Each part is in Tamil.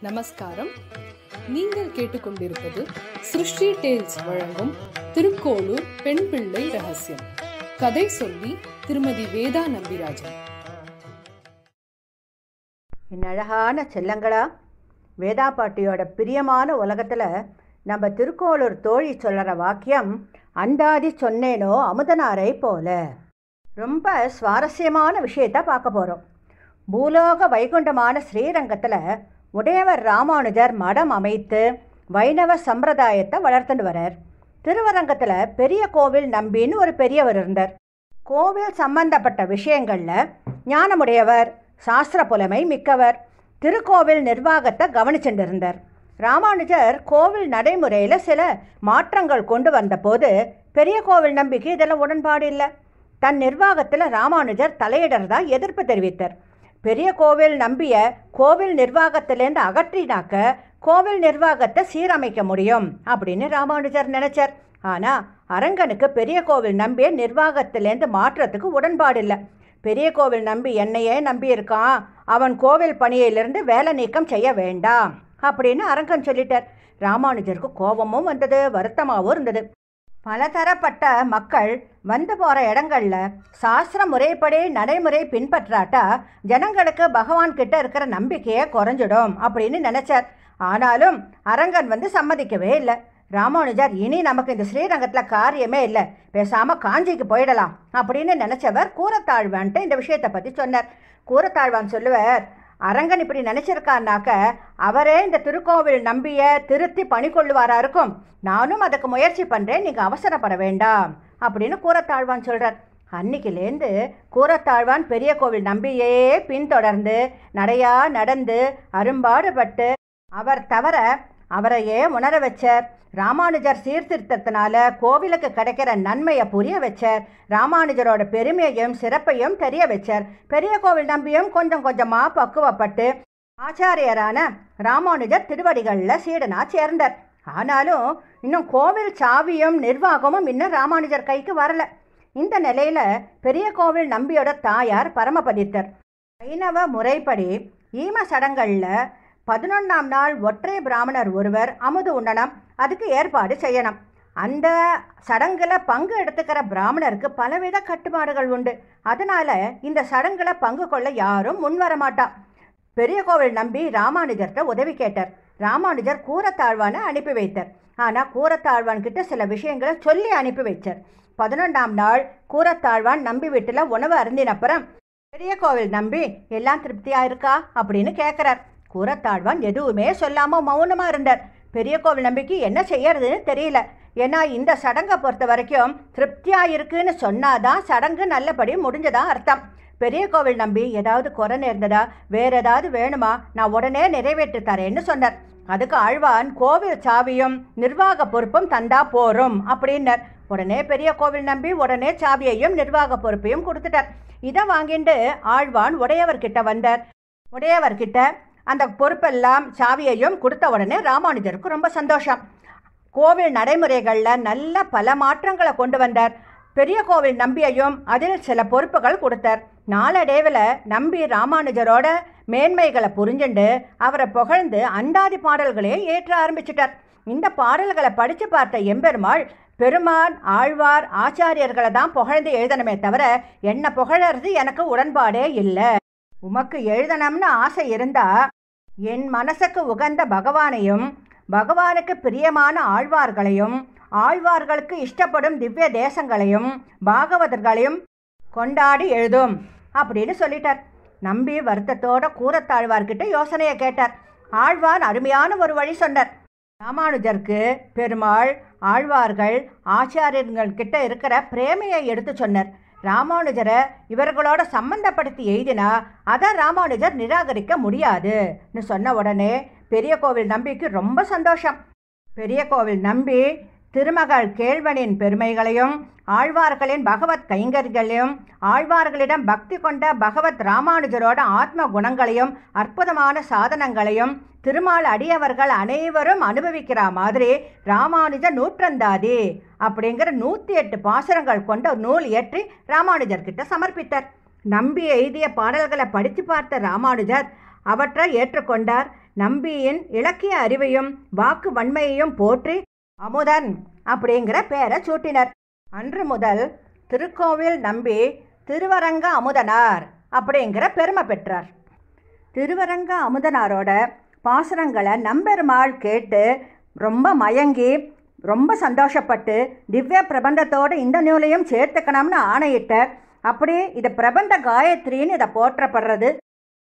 நமஸ்காரம். நீங்கள் கேட்டுக்கொண்டிருப்பது சிருஷ்டி டேல்ஸ் வழங்கும் திருக்கோளூர் பெண் பிள்ளை ரகசியம். கதை சொல்லி திருமதி வேதா நம்பிராஜன். என் அழகான செல்லங்களா? வேதா பாட்டியோட பிரியமான உலகத்தில் நம்ம திருக்கோளூர் தோழி சொல்கிற வாக்கியம் அந்தாதி சொன்னேனோ அமுதனாரை போல. ரொம்ப சுவாரஸ்யமான விஷயத்த பார்க்க போகிறோம் பூலோக வைகுண்டமான ஸ்ரீரங்கத்தில் உடையவர் ராமானுஜர் மடம் அமைத்து வைணவ சம்பிரதாயத்தை வளர்த்துட்டு வரார். திருவரங்கத்தில் பெரிய கோவில் நம்பின்னு ஒரு பெரியவர் இருந்தார். கோவில் சம்பந்தப்பட்ட விஷயங்களில் ஞானமுடையவர் சாஸ்திர புலமை மிக்கவர் திருக்கோவில் நிர்வாகத்தை கவனிச்சுட்டு இருந்தார் ராமானுஜர் கோவில் நடைமுறையில் சில மாற்றங்கள் கொண்டு வந்தபோது பெரிய கோவில் நம்பிக்கை இதெல்லாம் உடன்பாடு இல்லை. தன் நிர்வாகத்தில் ராமானுஜர் தலையிடறதா எதிர்ப்பு தெரிவித்தார். பெரிய கோவில் நம்பிய கோவில் நிர்வாகத்திலேருந்து அகற்றினாக்க கோவில் நிர்வாகத்தை சீரமைக்க முடியும் அப்படின்னு ராமானுஜர் நினைச்சார். ஆனால் அரங்கனுக்கு பெரிய கோவில் நம்பிய நிர்வாகத்திலேருந்து மாற்றத்துக்கு உடன்பாடு இல்லை. பெரிய கோவில் நம்பி என்னையே நம்பியிருக்கான். அவன் கோவில் பணியிலிருந்து வேலை நீக்கம் செய்ய வேண்டாம் அப்படின்னு அரங்கன் சொல்லிட்டார். ராமானுஜருக்கு கோபமும் வந்தது வருத்தமாகவும் இருந்தது. பலதரப்பட்ட மக்கள் வந்து போகிற இடங்கள்ல சாஸ்திர முறைப்படி நடைமுறை பின்பற்றாட்டா ஜனங்களுக்கு பகவான் கிட்ட இருக்கிற நம்பிக்கையை குறைஞ்சிடும் அப்படின்னு நினச்சார். ஆனாலும் அரங்கன் வந்து சம்மதிக்கவே இல்லை. ராமானுஜர் இனி நமக்கு இந்த ஸ்ரீரங்கத்தில் காரியமே இல்லை. பேசாமல் காஞ்சிக்கு போயிடலாம் அப்படின்னு நினச்சவர் கூரத்தாழ்வான்ட்டு இந்த விஷயத்தை பற்றி சொன்னார். கூரத்தாழ்வான் சொல்லுவார் அரங்கன் இப்படி நினச்சிருக்காருனாக்க அவரே இந்த திருக்கோவில் நம்பிய திருத்தி பணி கொள்ளுவாரா இருக்கும். நானும் அதுக்கு முயற்சி பண்ணுறேன் நீங்கள் அவசரப்பட வேண்டாம். அப்படின்னு கூரத்தாழ்வான் சொல்கிறார் அன்னைக்கிலேருந்து கூரத்தாழ்வான் பெரிய கோவில் நம்பியே பின்தொடர்ந்து நடையா நடந்து அரும்பாடுபட்டு அவர் தவிர அவரையே உணர வச்சார். ராமானுஜர் சீர்திருத்தத்தினால கோவிலுக்கு கிடைக்கிற நன்மையை புரிய வச்சார். ராமானுஜரோட பெருமையையும் சிறப்பையும் தெரிய வச்சார். பெரிய கோவில் நம்பியும் கொஞ்சம் கொஞ்சமாக பக்குவப்பட்டு ஆச்சாரியரான ராமானுஜர் திருவடிகளில் சீடனாக சேர்ந்தார். ஆனாலும் இன்னும் கோவில் சாவியும் நிர்வாகமும் இன்னும் ராமானுஜர் கைக்கு வரல. இந்த நிலையில பெரிய கோவில் நம்பியோட தாயார் பரமபதித்தர். வைணவ முறைப்படி ஈம சடங்களில் பதினொன்றாம் நாள் ஒற்றை பிராமணர் ஒருவர் அமுது உண்ணனம் அதுக்கு ஏற்பாடு செய்யணும். அந்த சடங்கில் பங்கு எடுத்துக்கிற பிராமணருக்கு பலவித கட்டுப்பாடுகள் உண்டு. அதனால இந்த சடங்கில் பங்கு கொள்ள யாரும் முன்வர மாட்டான் பெரிய கோவில் நம்பி ராமானுஜர்கிட்ட உதவி கேட்டார். ராமானுஜர் கூரத்தாழ்வானை அனுப்பி வைத்தார். ஆனால் கூரத்தாழ்வான்கிட்ட சில விஷயங்களை சொல்லி அனுப்பி வைச்சார் பதினொன்றாம் நாள் கூரத்தாழ்வான் நம்பி வீட்டில் உணவு அருந்தினப்புறம் பெரிய கோவில் நம்பி எல்லாம் திருப்தியாக இருக்கா? அப்படின்னு கேட்குறார் கூரத்தாழ்வான் எதுவுமே சொல்லாமல் மௌனமாக இருந்தார். பெரிய கோவில் நம்பிக்கை என்ன செய்யறதுன்னு தெரியல. ஏன்னா இந்த சடங்கை பொறுத்த வரைக்கும் திருப்தியாக இருக்குன்னு சொன்னாதான் சடங்கு நல்லபடி முடிஞ்சதா அர்த்தம். பெரிய கோவில் நம்பி ஏதாவது குறை நேர்ந்ததா வேற ஏதாவது வேணுமா நான் உடனே நிறைவேற்றி தரேன்னு சொன்னார். அதுக்கு ஆழ்வான் கோவில் சாவியும் நிர்வாக பொறுப்பும் தந்தா போரும் அப்படின்னார். உடனே பெரிய கோவில் நம்பி உடனே சாவியையும் நிர்வாக பொறுப்பையும் கொடுத்துட்டார். இதை வாங்கிட்டு ஆழ்வான் உடையவர்கிட்ட வந்தார். உடையவர்கிட்ட அந்த பொறுப்பெல்லாம் சாவியையும் கொடுத்த உடனே ராமானுஜருக்கு ரொம்ப சந்தோஷம். கோவில் நடைமுறைகளில் நல்ல பல மாற்றங்களை கொண்டு வந்தார். பெரிய கோவில் நம்பியையும் அதில் சில பொறுப்புகள் கொடுத்தார். நாளடைவில் நம்பி ராமானுஜரோட மேன்மைகளை புரிஞ்சுண்டு அவரை புகழ்ந்து அந்தாதி பாடல்களே ஏற்ற ஆரம்பிச்சிட்டார். இந்த பாடல்களை படித்து பார்த்த எம்பெருமாள் பெருமான் ஆழ்வார் ஆச்சாரியர்களை தான் புகழ்ந்து எழுதணுமே தவிர என்ன புகழறது எனக்கு உடன்பாடே இல்லை. உமக்கு எழுதணும்னு ஆசை இருந்தால் என் மனசுக்கு உகந்த பகவானையும் பகவானுக்கு பிரியமான ஆழ்வார்களையும் ஆழ்வார்களுக்கு இஷ்டப்படும் திவ்ய தேசங்களையும் பாகவதர்களையும் கொண்டாடி எழுதும் அப்படின்னு சொல்லிட்டார். நம்பி வருத்தத்தோட கூறத்தாழ்வார்கிட்ட யோசனையை கேட்டார். ஆழ்வார் அருமையான ஒரு வழி சொன்னார். ராமானுஜருக்கு பெருமாள் ஆழ்வார்கள் ஆச்சாரியர்கள் கிட்ட இருக்கிற பிரேமையை எடுத்து சொன்னார். ராமானுஜரை இவர்களோட சம்பந்தப்படுத்தி எழுதினா அதை ராமானுஜர் நிராகரிக்க முடியாதுன்னு சொன்ன உடனே பெரிய கோவில் நம்பிக்கு ரொம்ப சந்தோஷம். பெரிய கோவில் நம்பி திருமகள் கேழ்வனின் பெருமைகளையும் ஆழ்வார்களின் பகவத் கைங்கர்களையும் ஆழ்வார்களிடம் பக்தி கொண்ட பகவத் ராமானுஜரோட ஆத்ம குணங்களையும் அற்புதமான சாதனங்களையும் திருமால் அடியவர்கள் அனைவரும் அனுபவிக்கிற மாதிரி ராமானுஜ நூற்றந்தாதி அப்படிங்கிற நூற்றி எட்டு பாசுரங்கள் கொண்ட நூல் இயற்றி ராமானுஜர்கிட்ட சமர்ப்பித்தார். நம்பி எழுதிய பாடல்களை படித்து பார்த்த ராமானுஜர் அவற்றை ஏற்றுக்கொண்டார். நம்பியின் இலக்கிய அறிவையும் வாக்கு வன்மையையும் போற்றி அமுதன் அப்படிங்கிற பேரை சூட்டினர். அன்று முதல் திருக்கோவில் நம்பி திருவரங்க அமுதனார் அப்படிங்கிற பெருமை பெற்றார். திருவரங்க அமுதனாரோட பாசுரங்களை நம்பெருமாள் கேட்டு ரொம்ப மயங்கி ரொம்ப சந்தோஷப்பட்டு திவ்ய பிரபந்தத்தோடு இந்த நூலையும் சேர்த்துக்கணும்னு ஆணையிட்ட அப்படியே இது பிரபந்த காயத்ரின்னு இதை போற்றப்படுறது.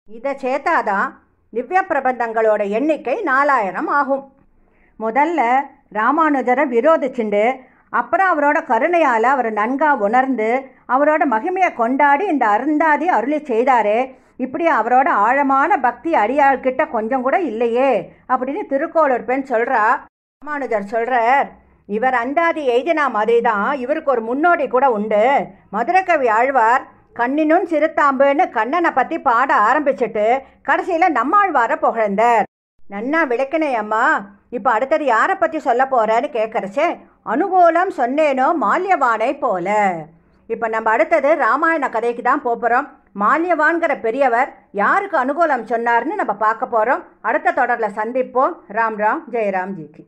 இதை சேர்த்தாதான் திவ்ய பிரபந்தங்களோட எண்ணிக்கை நாலாயிரம் ஆகும். முதல்ல ராமானுஜரை விரோதிச்சுண்டு அப்புறம் அவரோட கருணையால் அவர் நன்கா உணர்ந்து அவரோட மகிமையை கொண்டாடி இந்த அருந்தாதி அருளி செய்தார். இப்படி அவரோட ஆழமான பக்தி அடியாள்கிட்ட கொஞ்சம் கூட இல்லையே அப்படின்னு திருக்கோளூர் பெண் சொல்கிறா ராமானுஜர் சொல்கிறார் இவர் அந்தாதி எய்தினா மாதிரி தான் இவருக்கு ஒரு முன்னோடி கூட உண்டு. மதுரகவி ஆழ்வார் கண்ணினும் சிறுத்தாம்புன்னு கண்ணனை பற்றி பாட ஆரம்பிச்சிட்டு கடைசியில் நம்மாழ்வாரை புகழ்ந்தார். நன்னா விளக்கினே அம்மா இப்போ அடுத்தது யாரை பற்றி சொல்ல போகிறேன்னு கேட்குறச்சே அனுகூலம் சொன்னேனோ மால்யவானை போல. இப்போ நம்ம அடுத்தது ராமாயண கதைக்கு தான் போகிறோம் மால்யவான்கிற பெரியவர் யாருக்கு அனுகூலம் சொன்னார்னு நம்ம பார்க்க போகிறோம் அடுத்த தொடரில் சந்திப்போம். ராம் ராம் ஜெயராம் ஜிக்கு